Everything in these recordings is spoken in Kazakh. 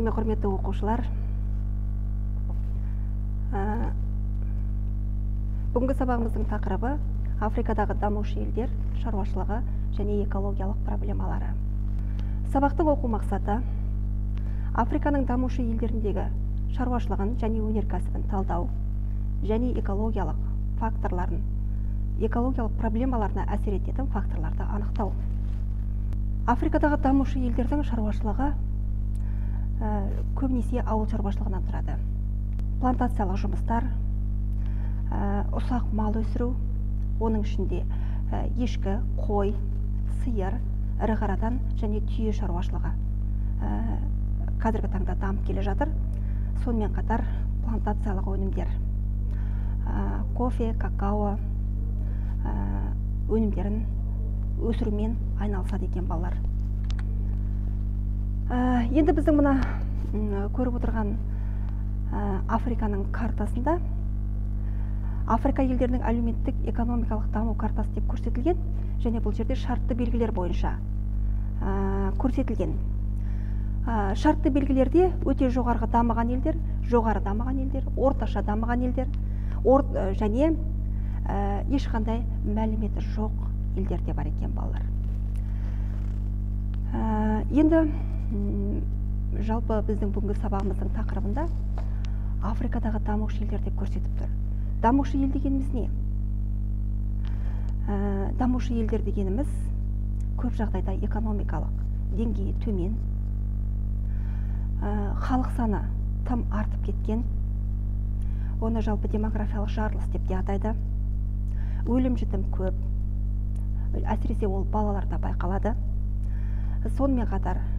мен құрметті оқушылар ә, бүгінгі сабағымыздың тақырыбы африкадағы дамушы елдер шаруашылығы және экологиялық проблемалары. Сабақтың оқу мақсаты африканың дамушы елдеріндегі шаруашылығын және өнеркәсібін талдау және экологиялық факторларын экологиялық проблемаларына әсер ететін факторларды анықтау. Африкадағы дамушы елдердің шаруашылығы көбінесе ауыл шаруашылығынан тұрады. Плантациялық жұмыстар ә, ұсақ мал өсіру оның ішінде ә, ешкі қой сиыр ірі қарадан және түйе шаруашылығы ә, қазіргі таңда дамып келе жатыр. Сонымен қатар плантациялық өнімдер ә, кофе какао ә, өнімдерін өсірумен айналысады екен балалар. ә, енді біздің мына көріп отырған африканың картасында африка елдерінің әлеуметтік экономикалық даму картасы деп көрсетілген және бұл жерде шартты белгілер бойынша көрсетілген. Шартты белгілерде өте жоғарғы дамыған елдер жоғары дамыған елдер орташа дамыған елдер және ешқандай мәліметі жоқ елдерде бар екен балалар. Енді жалпы біздің бүгінгі сабағымыздың тақырыбында африкадағы дамушы елдер деп көрсетіп тұр. Дамушы ел дегеніміз не? Ә, дамушы елдер дегеніміз көп жағдайда экономикалық деңгейі төмен ә, халық саны тым артып кеткен оны жалпы демографиялық жарылыс деп те атайды өлім жітім көп әсіресе ол балаларда байқалады. Сонымен қатар ә,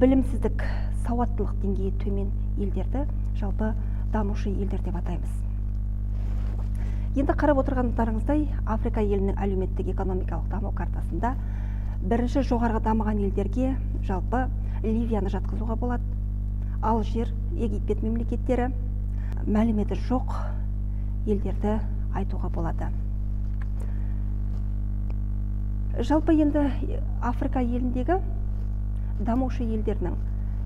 білімсіздік сауаттылық деңгейі төмен елдерді жалпы дамушы елдер деп атаймыз. Енді қарап отырғандарыңыздай африка елінің әлеуметтік экономикалық даму картасында бірінші жоғарғы дамыған елдерге жалпы ливияны жатқызуға болады. Алжир египет мемлекеттері мәліметі жоқ елдерді айтуға болады. Жалпы енді африка еліндегі дамушы елдерінің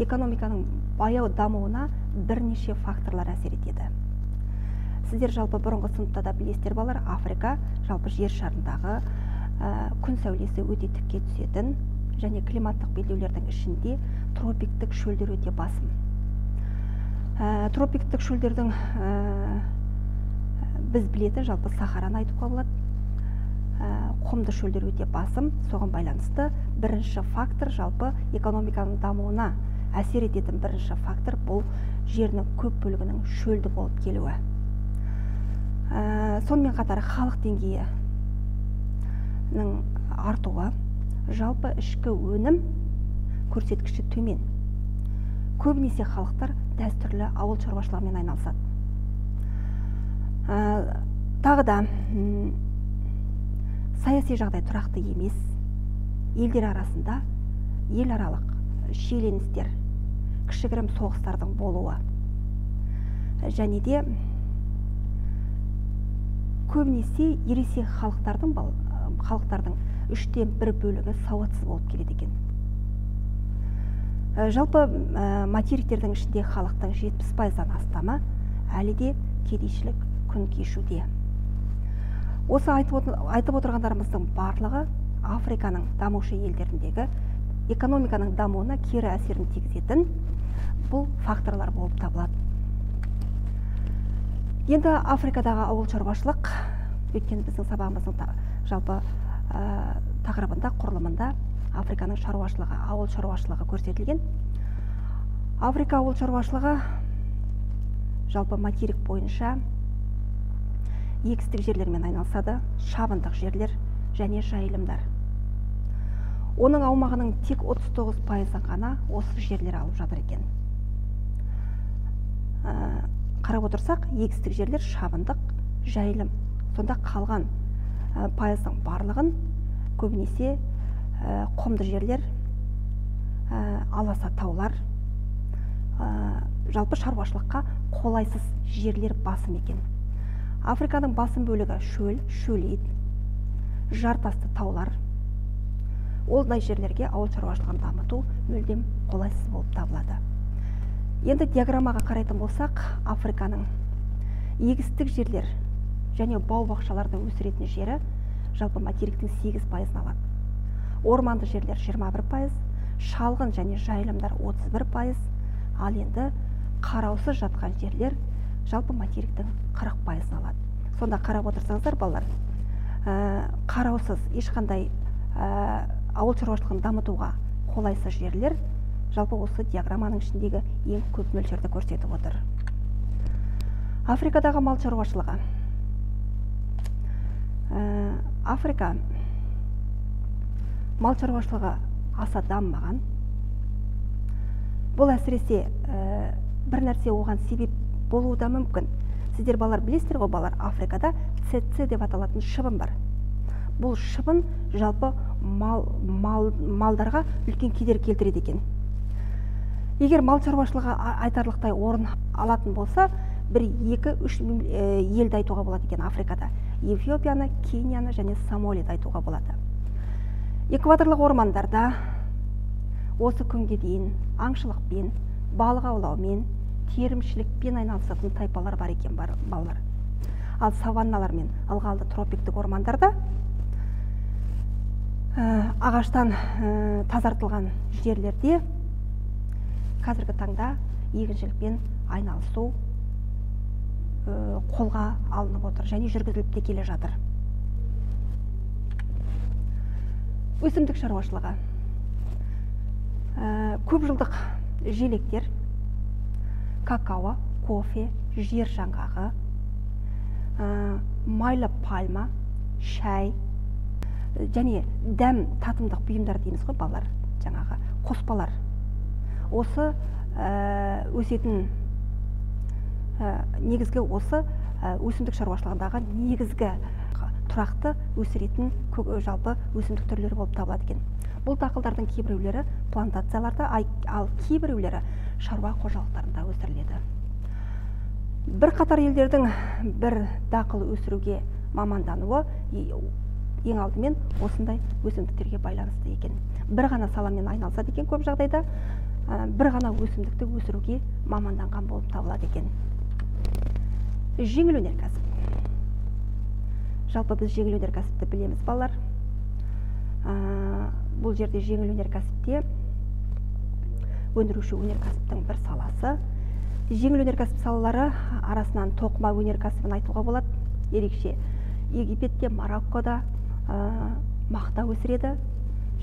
экономиканың баяу дамуына бірнеше факторлар әсер етеді. Сіздер жалпы бұрынғы сыныпта да білесіздер балалар африка жалпы жер шарындағы ә, күн сәулесі өте тікке түсетін және климаттық белдеулердің ішінде тропиктік шөлдер өте басым. Ә, тропиктік шөлдердің ә, біз білетін жалпы сахараны айтуға болады. Ә, құмды шөлдер өте басым. Соған байланысты бірінші фактор жалпы экономиканың дамуына әсер ететін бірінші фактор бұл жердің көп бөлігінің шөлді болып келуі. Ә, сонымен қатар халық деңгейінің артуы жалпы ішкі өнім көрсеткіші төмен. Көбінесе халықтар дәстүрлі ауыл шаруашылығымен айналысады. Ә, тағы да саяси жағдай тұрақты емес. Елдер арасында ел аралық шиеленістер кішігірім соғыстардың болуы. Және де көбінесе ересек халықтардың халықтардың үштен бір бөлігі сауатсыз болып келеді екен. Жалпы материктердің ішінде халықтың жетпіс пайыздан астамы әлі де кедейшілік күн кешуде. Осы айтып, отырғандарымыздың барлығы африканың дамушы елдеріндегі экономиканың дамуына кері әсерін тигізетін бұл факторлар болып табылады. Енді африкадағы ауыл шаруашылық өйткені біздің сабағымыздың жалпы ә, тақырыбында құрылымында африканың шаруашылығы ауыл шаруашылығы көрсетілген. Африка ауыл шаруашылығы жалпы материк бойынша егістік жерлермен айналысады шабындық жерлер және жайылымдар. Оның аумағының тек 39 пайызын ғана осы жерлер алып жатыр екен. Ә, қарап отырсақ егістік жерлер шабындық жайылым сонда қалған ә, пайыздың барлығын көбінесе ә, құмды жерлер аласа таулар жалпы шаруашылыққа қолайсыз жерлер басым екен. Африканың басым бөлігі шөл шөлейт жартасты таулар. Ондай жерлерге ауыл шаруашылығын дамыту мүлдем қолайсыз болып табылады. Енді диаграммаға қарайтын болсақ африканың егістік жерлер және бау бақшаларды өсіретін жері жалпы материктің сегіз пайызын алады. Орманды жерлер 21 пайыз шалғын және жайылымдар 31 пайыз. Ал енді қараусыз жатқан жерлер жалпы материктің 40 пайызын алады. Сонда қарап отырсаңыздар балалар ә, қараусыз ешқандай ә, ауыл шаруашылығын дамытуға қолайсыз жерлер жалпы осы диаграмманың ішіндегі ең көп мөлшерді көрсетіп отыр. Африкадағы мал шаруашылығы. Ә, африка мал шаруашылығы аса дамымаған. Бұл әсіресе ә, бір нәрсе оған себеп болуы да мүмкін. Сіздер балалар білесіздер ғой балалар африкада цц деп аталатын шыбын бар. Бұл шыбын жалпы мал, мал малдарға үлкен кедергі келтіреді екен. Егер мал шаруашылығы айтарлықтай орын алатын болса бір екі үш елді айтуға болады екен африкада. Эфиопияны кенияны және сомалиді айтуға болады. Экваторлық ормандарда осы күнге дейін аңшылықпен балық аулаумен терімшілікпен айналысатын тайпалар бар екен бар, балалар. Ал саванналар мен ылғалды тропиктік ормандарда ә, ағаштан ә, тазартылған жерлерде қазіргі таңда егіншілікпен айналысу ә, қолға алынып отыр және жүргізіліп те келе жатыр. Өсімдік шаруашылығы. Ә, көп жылдық желектер какао кофе жер жаңғағы ә, майлы пальма шай және дәм татымдық бұйымдар дейміз ғой балалар жаңағы қоспалар осы ә, өсетін ә, негізгі осы өсімдік шаруашылығындағы негізгі тұрақты өсіретін жалпы өсімдік түрлері болып табылады екен бұл дақылдардың кейбіреулері плантацияларда ал кейбіреулері шаруа қожалықтарында өсіріледі. Бір қатар елдердің бір дақыл өсіруге мамандануы ең алдымен осындай өсімдіктерге байланысты екен. Бір ғана саламен айналысады екен көп жағдайда бір ғана өсімдікті өсіруге маманданған болып табылады екен. Жеңіл өнеркәсіп. Жалпы біз жеңіл өнеркәсіпті білеміз балалар. Бұл жерде жеңіл өнеркәсіпте өндіруші өнеркәсіптің бір саласы. Жеңіл өнеркәсіп салалары арасынан тоқыма өнеркәсібін айтуға болады. Ерекше египетте мароккода ә, мақта өсіреді.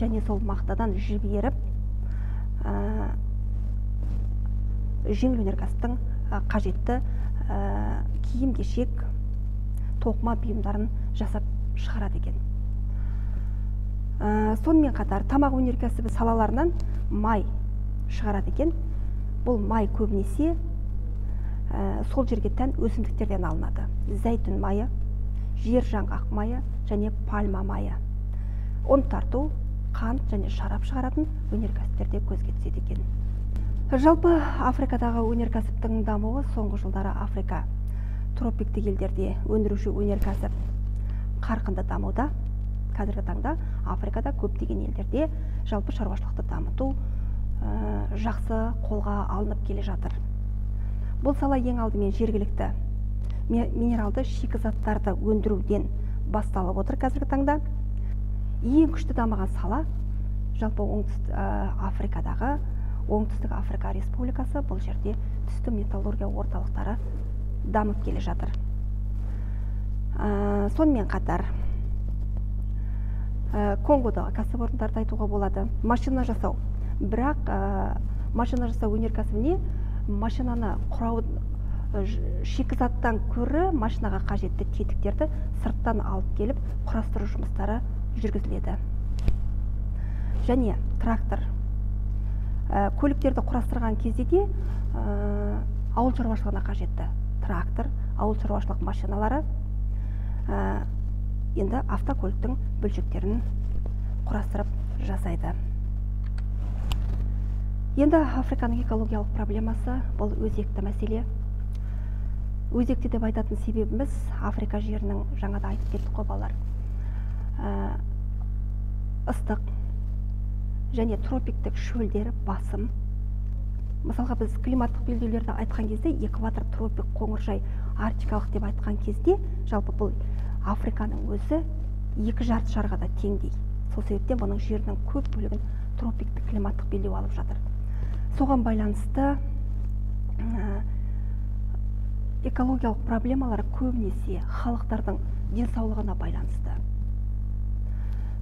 Және сол мақтадан жіберіп ә, жеңіл өнеркәсіптің қажетті ә, киім кешек тоқыма бұйымдарын жасап шығарады екен. Ә, сонымен қатар тамақ өнеркәсібі салаларынан май шығарады екен. Бұл май көбінесе ә, сол жерге тән өсімдіктерден алынады. Зәйтүн майы жер жаңғақ майы және пальма майы. Ұн тарту қант және шарап шығаратын өнеркәсіптерде көзге түседі екен. Жалпы африкадағы өнеркәсіптің дамуы соңғы жылдары африка тропиктік елдерде өндіруші өнеркәсіп қарқынды дамуда. Қазіргі таңда африкада көптеген елдерде жалпы шаруашылықты дамыту жақсы қолға алынып келе жатыр. Бұл сала ең алдымен жергілікті минералды шикізаттарды өндіруден басталып отыр қазіргі таңда. Ең күшті дамыған сала жалпы оңтүстік ә, африкадағы оңтүстік африка республикасы бұл жерде түсті металлургия орталықтары дамып келе жатыр. Ә, сонымен қатар ә, конгодағы кәсіпорындарды айтуға болады машина жасау. Бірақ ә, машина жасау өнеркәсібіне машинаны құрау шикізаттан көрі машинаға қажетті тетіктерді сырттан алып келіп құрастыру жұмыстары жүргізіледі. Және трактор. Ә, көліктерді құрастырған кезде де ә, ауыл шаруашылығына қажетті трактор ауыл шаруашылық машиналары ә, енді автокөліктің бөлшектерін құрастырып жасайды. Енді африканың экологиялық проблемасы бұл өзекті мәселе. Өзекті деп айтатын себебіміз африка жерінің жаңада айтып кеттік қой балалар. Ә, ыстық және тропиктік шөлдер басым. Мысалға біз климаттық белдеулерді айтқан кезде экватор тропик қоңыржай арктикалық деп айтқан кезде жалпы бұл африканың өзі екі жарты шарға да теңдей. Сол себептен бұның жерінің көп бөлігін тропиктік климаттық белдеу алып жатыр. Соған байланысты экологиялық проблемалар көбінесе халықтардың денсаулығына байланысты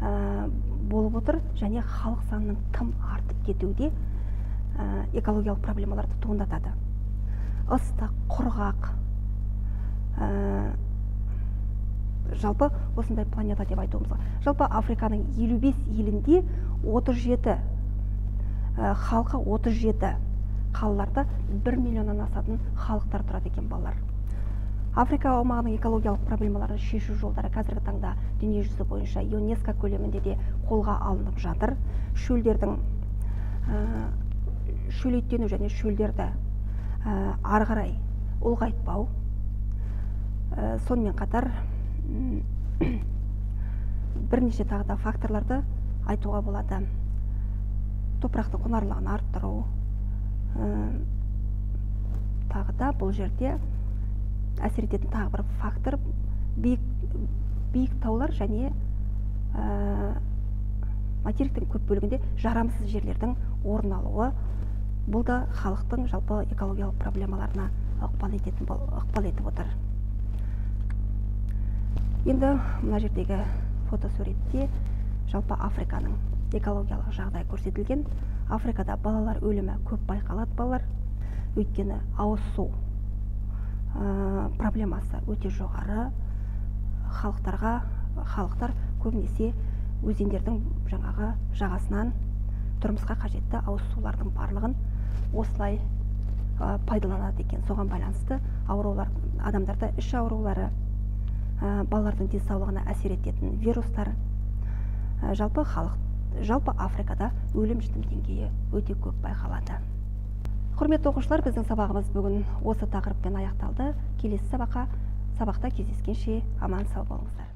ә, болып отыр және халық санының тым артып кетуде ә, экологиялық проблемаларды туындатады. Ыстық құрғақ ә, жалпы осындай планета деп айтуымызға жалпы африканың елу бес елінде 37 ә, халқы 37 қалаларда бір миллионнан асатын халықтар тұрады екен балалар. Африка аумағының экологиялық проблемаларын шешу жолдары қазіргі таңда дүниежүзі бойынша юнеско көлемінде де қолға алынып жатыр. Шөлдердің ә, шөлейттену және шөлдерді ә, ары қарай ұлғайтпау ә, сонымен қатар бірнеше тағы да факторларды айтуға болады. Топырақтың құнарлығын арттыру. Тағы да бұл жерде әсер ететін тағы бір фактор биік, биік таулар және ә, материктің көп бөлігінде жарамсыз жерлердің орын алуы бұл да халықтың жалпы экологиялық проблемаларына ықпал ететін ықпал етіп отыр. Енді мына жердегі фотосуретте жалпы африканың экологиялық жағдай көрсетілген. Африкада балалар өлімі көп байқалады балалар. Өйткені ауыз су ә, проблемасы өте жоғары. Халықтарға халықтар көбінесе өзендердің жаңағы жағасынан тұрмысқа қажетті ауыз сулардың барлығын осылай ә, пайдаланады екен. Соған байланысты аурулар адамдарда іш аурулары ә, балалардың денсаулығына әсер ететін вирустар. Ә, жалпы халық жалпы африкада өлім жітім деңгейі өте көп байқалады. Құрметті оқушылар біздің сабағымыз бүгін осы тақырыппен аяқталды. Келесі сабаққа сабақта кездескенше аман сау болыңыздар.